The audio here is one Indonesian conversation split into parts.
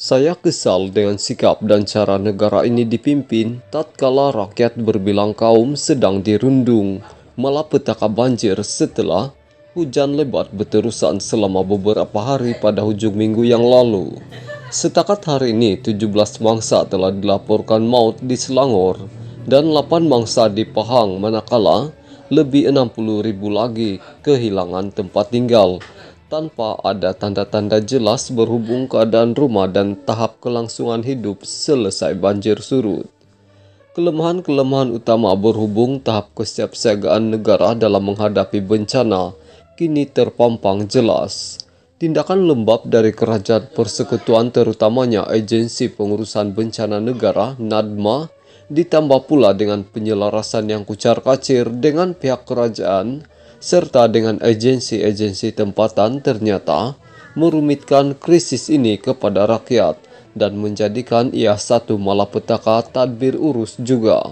Saya kesal dengan sikap dan cara negara ini dipimpin tatkala rakyat berbilang kaum sedang dirundung malapetaka banjir setelah hujan lebat berterusan selama beberapa hari pada hujung minggu yang lalu. Setakat hari ini 17 mangsa telah dilaporkan maut di Selangor dan 8 mangsa di Pahang manakala lebih 60 ribu lagi kehilangan tempat tinggal tanpa ada tanda-tanda jelas berhubung keadaan rumah dan tahap kelangsungan hidup selesai banjir surut. Kelemahan-kelemahan utama berhubung tahap kesiapsiagaan negara dalam menghadapi bencana kini terpampang jelas. Tindakan lembab dari kerajaan persekutuan terutamanya Agensi Pengurusan Bencana Negara NADMA ditambah pula dengan penyelarasan yang kucar kacir dengan pihak kerajaan serta dengan agensi-agensi tempatan ternyata merumitkan krisis ini kepada rakyat dan menjadikan ia satu malapetaka tadbir urus juga.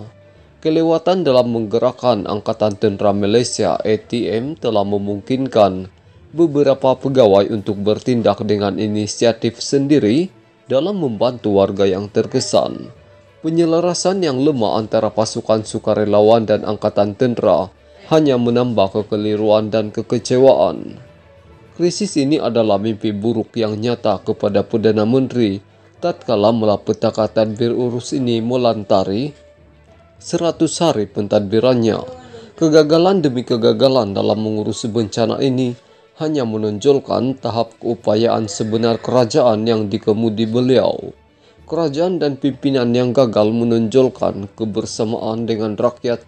Kelewatan dalam menggerakkan Angkatan Tentera Malaysia ATM telah memungkinkan beberapa pegawai untuk bertindak dengan inisiatif sendiri dalam membantu warga yang terkesan. Penyelarasan yang lemah antara pasukan sukarelawan dan Angkatan Tentera hanya menambah kekeliruan dan kekecewaan. Krisis ini adalah mimpi buruk yang nyata kepada Perdana Menteri tatkala malapetaka tadbir urus ini melantari 100 hari pentadbirannya. Kegagalan demi kegagalan dalam mengurus bencana ini hanya menonjolkan tahap keupayaan sebenar kerajaan yang dikemudi beliau. Kerajaan dan pimpinan yang gagal menonjolkan kebersamaan dengan rakyat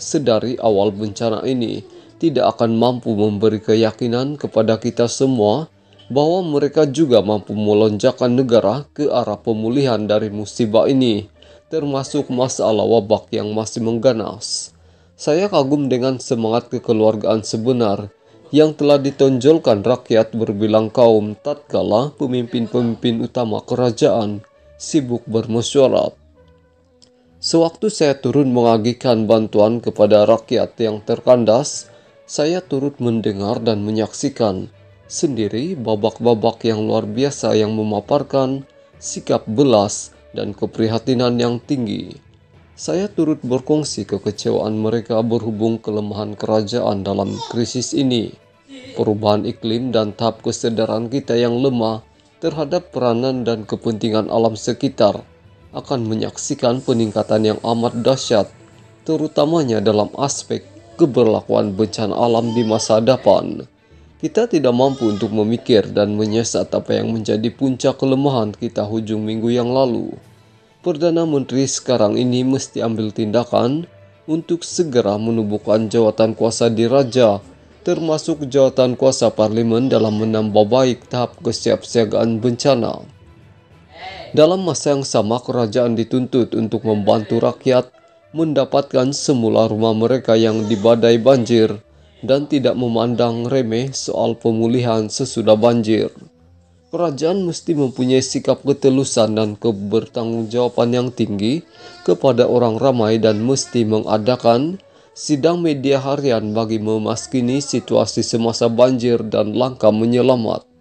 sedari awal bencana ini tidak akan mampu memberi keyakinan kepada kita semua bahwa mereka juga mampu melonjakkan negara ke arah pemulihan dari musibah ini, termasuk masalah wabak yang masih mengganas. Saya kagum dengan semangat kekeluargaan sebenar yang telah ditonjolkan rakyat berbilang kaum tatkala pemimpin-pemimpin utama kerajaan sibuk bermusyawarah Sewaktu saya turun mengagikan bantuan kepada rakyat yang terkandas, saya turut mendengar dan menyaksikan sendiri babak-babak yang luar biasa yang memaparkan sikap belas dan keprihatinan yang tinggi. Saya turut berkongsi kekecewaan mereka berhubung kelemahan kerajaan dalam krisis ini, perubahan iklim dan tahap kesadaran kita yang lemah terhadap peranan dan kepentingan alam sekitar akan menyaksikan peningkatan yang amat dahsyat, terutamanya dalam aspek keberlakuan bencana alam di masa depan. Kita tidak mampu untuk memikir dan menyiasat apa yang menjadi puncak kelemahan kita hujung minggu yang lalu. Perdana Menteri sekarang ini mesti ambil tindakan untuk segera menubuhkan jawatan kuasa di Raja, termasuk jawatan kuasa parlimen dalam menambah baik tahap kesiapsiagaan bencana. Dalam masa yang sama, kerajaan dituntut untuk membantu rakyat mendapatkan semula rumah mereka yang dibadai banjir dan tidak memandang remeh soal pemulihan sesudah banjir. Kerajaan mesti mempunyai sikap ketelusan dan kebertanggungjawaban yang tinggi kepada orang ramai dan mesti mengadakan sidang media harian bagi memaskini situasi semasa banjir dan langkah menyelamat.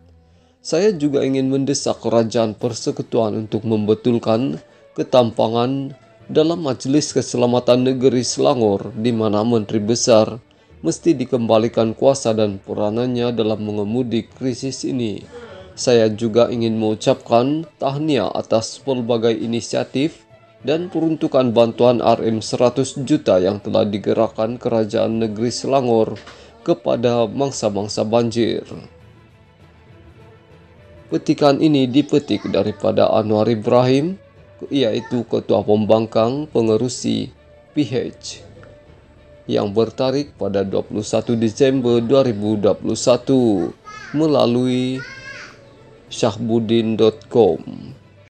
Saya juga ingin mendesak kerajaan persekutuan untuk membetulkan ketampangan dalam Majelis Keselamatan Negeri Selangor di mana Menteri Besar mesti dikembalikan kuasa dan peranannya dalam mengemudi krisis ini. Saya juga ingin mengucapkan tahniah atas pelbagai inisiatif dan peruntukan bantuan RM 100 juta yang telah digerakkan Kerajaan Negeri Selangor kepada mangsa-mangsa banjir. Petikan ini dipetik daripada Anwar Ibrahim, yaitu Ketua Pembangkang Pengerusi PH yang bertarik pada 21 Desember 2021 melalui syahbudin.com.